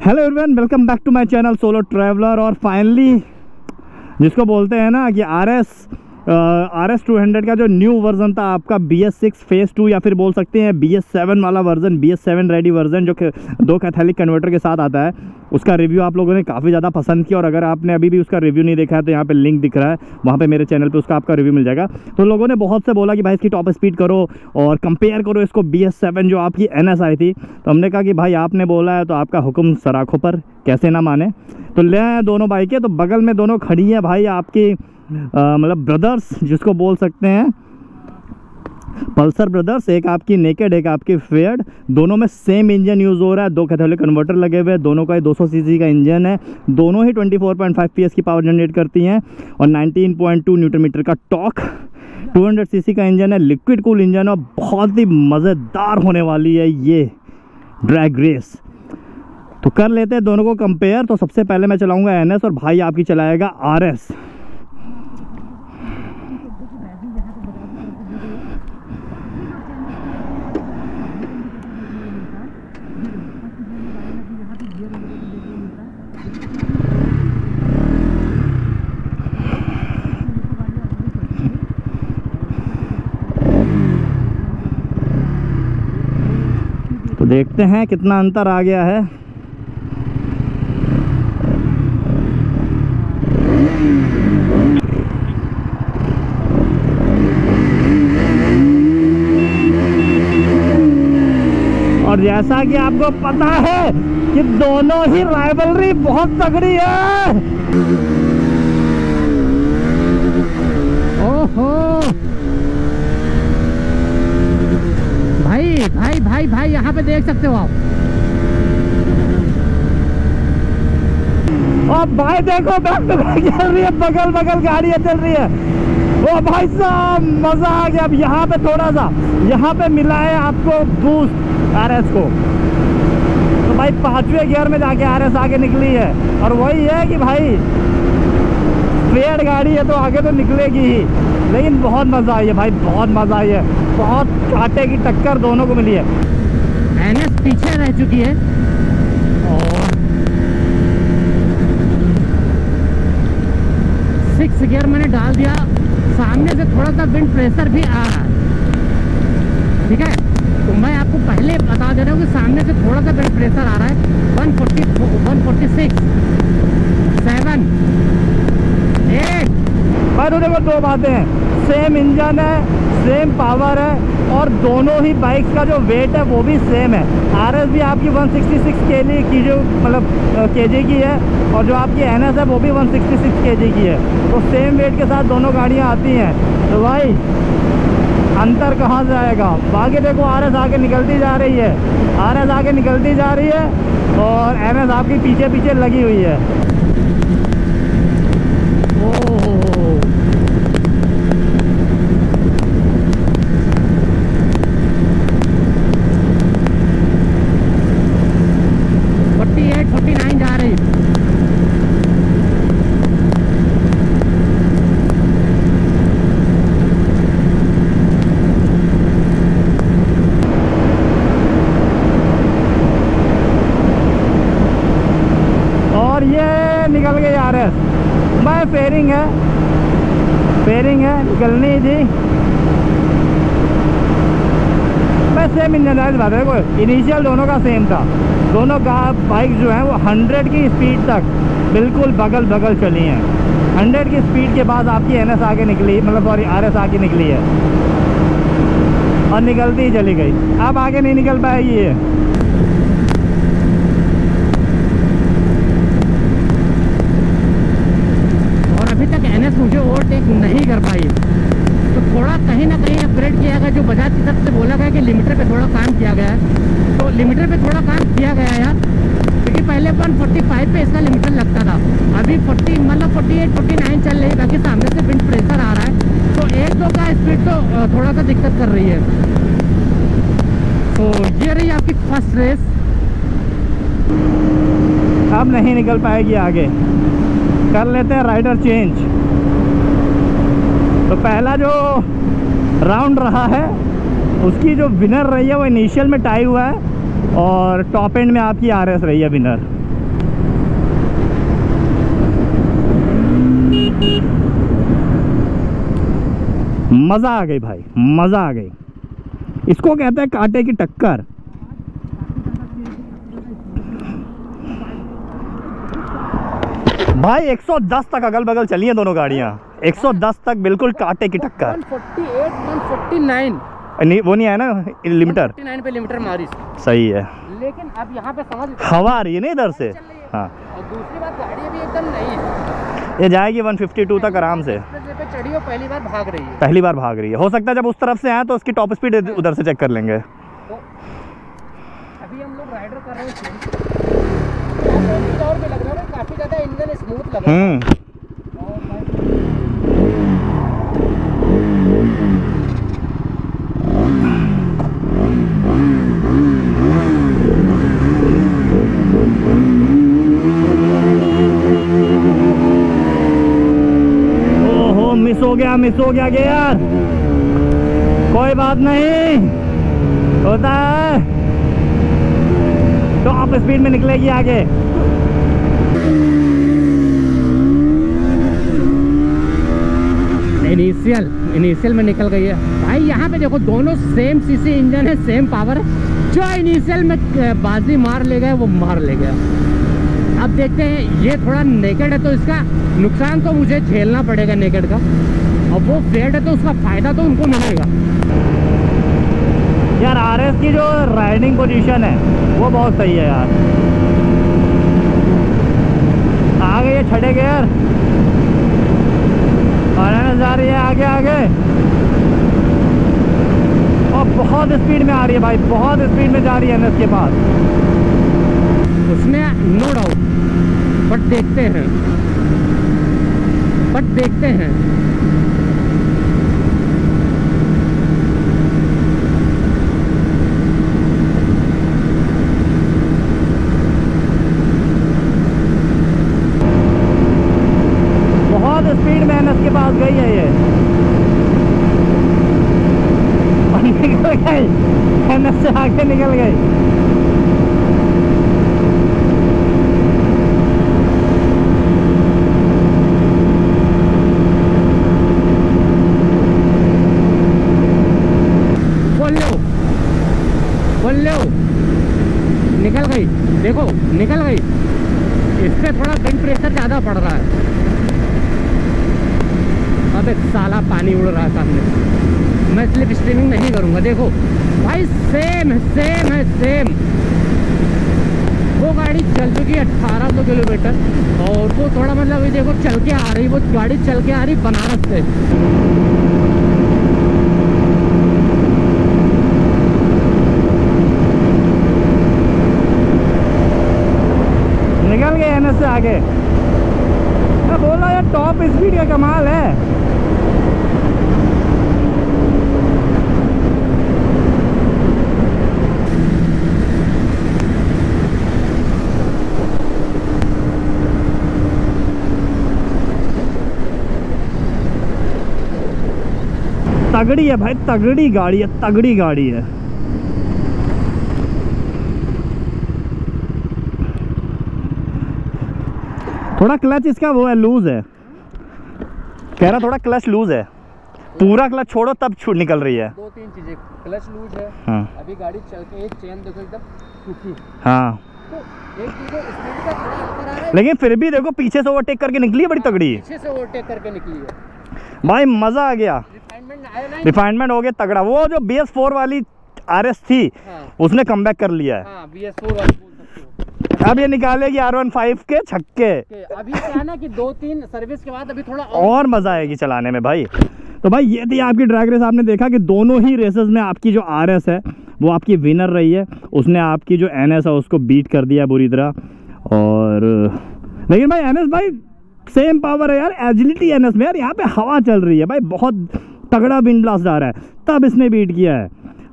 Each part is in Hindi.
Hello everyone welcome back to my channel solo traveller और फाइनली जिसको बोलते हैं ना कि R S R S two hundred का जो न्यू वर्जन था, आपका B S six phase two या फिर बोल सकते हैं बी एस सेवन वाला version B S seven ready version जो कि, दो कैथेलिक कन्वर्टर के साथ आता है, उसका रिव्यू आप लोगों ने काफ़ी ज़्यादा पसंद किया और अगर आपने अभी भी उसका रिव्यू नहीं देखा है तो यहाँ पे लिंक दिख रहा है, वहाँ पे मेरे चैनल पे उसका आपका रिव्यू मिल जाएगा। तो लोगों ने बहुत से बोला कि भाई इसकी टॉप स्पीड करो और कंपेयर करो इसको बी एस सेवन जो आपकी एन एस आई थी। तो हमने कहा कि भाई आपने बोला है तो आपका हुक्म सराखों पर, कैसे ना माने। तो ले आए दोनों बाइकें तो बगल में दोनों खड़ी हैं, भाई आपकी मतलब ब्रदर्स जिसको बोल सकते हैं पल्सर ब्रदर्स एक आपकी नेकेड एक आपकी फेयर्ड दोनों में सेम इंजन यूज़ हो रहा है, दो कैथोलिक कन्वर्टर लगे हुए हैं, दोनों का ही 200 सीसी का इंजन है, दोनों ही 24.5 पीएस की पावर जनरेट करती हैं, और 19.2 न्यूटन मीटर का टॉक 200 सीसी का इंजन है लिक्विड कूल इंजन और बहुत ही मज़ेदार होने वाली है ये ड्रैग रेस तो कर लेते हैं दोनों को कंपेयर तो सबसे पहले मैं चलाऊँगा एनएस और भाई आपकी चलाएगा आरएस तो देखते हैं कितना अंतर आ गया है। और जैसा कि आपको पता है कि दोनों ही राइवलरी बहुत तगड़ी है। ओहो! भाई भाई भाई भाई, यहाँ पे देख सकते हो आप। और भाई देखो बैक टू बैक चल रही है, बगल बगल गाड़ियाँ चल रही है। ओ भाई साहब, मज़ा आ गया। अब यहाँ पे थोड़ा सा, यहाँ पे मिला है आपको बूस्ट आर एस को। तो भाई पाँचवें गियर में जाके आर एस आगे निकली है। और वही है कि भाई स्ट्रेट गाड़ी है तो आगे तो निकलेगी ही। लेकिन बहुत मज़ा आई है भाई, बहुत मज़ा आई है। बहुत कांटे की टक्कर दोनों को मिली है। एनएस पीछे रह चुकी है। और सिक्स गियर मैंने डाल दिया। सामने से थोड़ा सा विंड प्रेशर भी आ रहा है। ठीक है? तो मैं आपको पहले बता दे रहा हूँ कि सामने से थोड़ा सा विंड प्रेशर आ रहा है। 140 146 सेवन एट भाई देखो दो बातें हैं। सेम इंजन है सेम पावर है और दोनों ही बाइक्स का जो वेट है वो भी सेम है। आर एस भी आपकी 166 केजी की जो मतलब केजी की है और जो आपकी एन एस है वो भी 166 केजी की है। तो सेम वेट के साथ दोनों गाड़ियाँ आती हैं। तो भाई, अंतर कहाँ से आएगा? बाकी देखो आर एस आगे निकलती जा रही है। आर एस आगे निकलती जा रही है और एन एस आपकी पीछे पीछे लगी हुई है फेयरिंग है फेयरिंग है निकलनी थी मैं सेम इंजन बात है कोई। इनिशियल दोनों का सेम था। दोनों का बाइक जो है वो 100 की स्पीड तक बिल्कुल बगल बगल चली हैं। 100 की स्पीड के बाद आपकी एन एस आगे निकली मतलब सॉरी आर एस आगे निकली है। और निकलती ही चली गई। अब आगे नहीं निकल पाएगी ये मुझे ओवरटेक नहीं कर पाई तो थोड़ा कहीं ना कहीं अपग्रेड किया गया जो बजाज की तरफ़ से बोला गया कि लिमिटर पे थोड़ा काम किया गया है। तो लिमिटर पे थोड़ा काम किया गया यार। क्योंकि पहले 145 पे इसका लिमिटर लगता था। अभी 40 मतलब 48 49 चल रही है, बाकी सामने से विंड प्रेशर आ रहा है। तो एक, दो का स्पीड तो थोड़ा सा दिक्कत कर रही है। तो ये रही आपकी फ़र्स्ट रेस अब नहीं निकल पाएगी आगे। कर लेते हैं राइडर चेंज तो पहला जो राउंड रहा है। उसकी जो विनर रही है, वो इनिशियल में टाई हुआ है और टॉप एंड में आपकी आर एस रही है विनर मज़ा आ गई भाई, मज़ा आ गई। इसको कहते हैं कांटे की टक्कर। भाई 110 तक अगल बगल चली हैं दोनों गाड़ियाँ। 110 तक बिल्कुल कांटे की टक्कर। 148 149 नहीं वो नहीं आया ना लिमिटर 49 पे लिमिटर मारी। सही है। लेकिन अब यहाँ पे समझ हवा आ रही है ना इधर से? हाँ। और दूसरी बात गाड़ी अभी एकदम नई है। ये जाएगी 152 तक आराम से। चढ़ी हो पहली बार भाग रही है। पहली बार भाग रही है। हो सकता है जब उस तरफ़ से आए तो उसकी टॉप स्पीड उधर से चेक कर लेंगे। तो अभी हम लोग राइडर कर रहे हैं। है काफ़ी ज़्यादा इंजन स्मूथ लग रहा है। हम्म और भाई ओहो मिस हो गया मिस हो गया। गियर कोई बात नहीं। होता है। टॉप स्पीड में निकलेगी आगे। इनिशियल इनिशियल में निकल गई है। भाई, यहाँ पे देखो, दोनों सेम सीसी इंजन है सेम पावर है। जो इनिशियल में बाजी मार ले गए वो मार ले गया। अब देखते हैं, ये थोड़ा नेकेड है तो इसका नुकसान तो मुझे झेलना पड़ेगा नेकेड का। और वो फेड है तो उसका फ़ायदा तो उनको मिलेगा। यार आरएस की जो राइडिंग पोजीशन है वो बहुत सही है यार। आ गई है छठे गियर और एनएस जा रही है आगे आगे। और बहुत स्पीड में आ रही है भाई बहुत स्पीड में जा रही है एनएस के पास। उसमें नो डाउट बट देखते हैं। बट देखते हैं बहुत स्पीड में एनएस के पास गई है ये और निकल गई एनएस से निकल लो निकल गई। देखो, निकल गई। इससे थोड़ा विंड प्रेशर ज़्यादा पड़ रहा है। अब एक साला पानी उड़ रहा है सामने। मैं स्लिप स्ट्रीमिंग नहीं करूँगा, देखो। भाई सेम है सेम है सेम वो गाड़ी चल चुकी है अट्ठारह सौ किलोमीटर। और वो थोड़ा मतलब ये देखो, चल के आ रही वो गाड़ी चल के आ रही बनारस से। निकल गए एनएस से आगे। मैं बोल यार टॉप स्पीड का कमाल है। तगड़ी है भाई तगड़ी गाड़ी है तगड़ी गाड़ी है। थोड़ा क्लच इसका वो है लूज है। कह रहा थोड़ा क्लच लूज है। पूरा क्लच छोड़ो तब छूट निकल रही है। दो तीन चीज़ें क्लच लूज है। हाँ। अभी गाड़ी चल के एक चेन देखो एकदम सूखी। हाँ। तो एक स्पीड का थोड़ा अंतर आ रहा है। लेकिन फिर भी देखो पीछे से ओवरटेक करके निकली है बड़ी तगड़ी। पीछे से ओवरटेक करके निकली है। भाई मज़ा आ गया। रिफाइनमेंट हो गया तगड़ा। वो जो बी एस फोर वाली आर एस थी हाँ। उसने कम बैक कर लिया है। हाँ बी एस फोर वाली बोल सकते अब ये निकालेगी आर वन फाइव के छक्के। अभी क्या ना कि दो तीन सर्विस के बाद अभी थोड़ा और और मज़ा आएगी चलाने में भाई। तो भाई ये थी आपकी ड्रैग रेस आपने देखा कि दोनों ही रेसेस में आपकी जो आरएस है वो आपकी विनर रही है। उसने आपकी जो NS है उसको बीट कर दिया बुरी तरह। और लेकिन भाई NS भाई सेम पावर है यार। एजिलिटी एन एस में यार यहाँ पे हवा चल रही है। भाई बहुत तगड़ा विंड ब्लास्ट आ रहा है, तब इसने बीट किया है।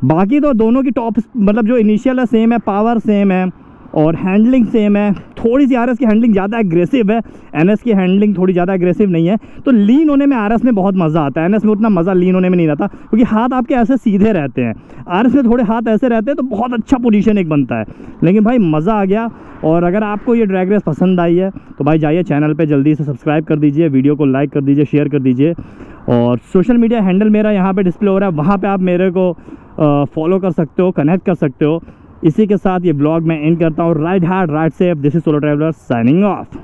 बाकी तो दोनों की टॉप मतलब जो इनिशियल है सेम है पावर सेम है, और हैंडलिंग सेम है। थोड़ी सी आर की हैंडलिंग ज़्यादा एग्रेसिव है एनएस की हैंडलिंग थोड़ी ज़्यादा एग्रेसिव नहीं है। तो लीन होने में आरएस में बहुत मज़ा आता है। एनएस में उतना मज़ा लीन होने में नहीं आता, क्योंकि हाथ आपके ऐसे सीधे रहते हैं। आर में थोड़े हाथ ऐसे रहते हैं तो बहुत अच्छा पोजीशन एक बनता है। लेकिन भाई, मज़ा आ गया। और अगर आपको ये ड्रैग रेस पसंद आई है तो भाई जाइए चैनल पर जल्दी से सब्सक्राइब कर दीजिए वीडियो को लाइक कर दीजिए शेयर कर दीजिए। और सोशल मीडिया हैंडल मेरा यहाँ पे डिस्प्ले हो रहा है। वहाँ पे आप मेरे को फॉलो कर सकते हो कनेक्ट कर सकते हो। इसी के साथ ये ब्लॉग मैं एंड करता हूँ। Ride hard ride safe this is solo traveller signing off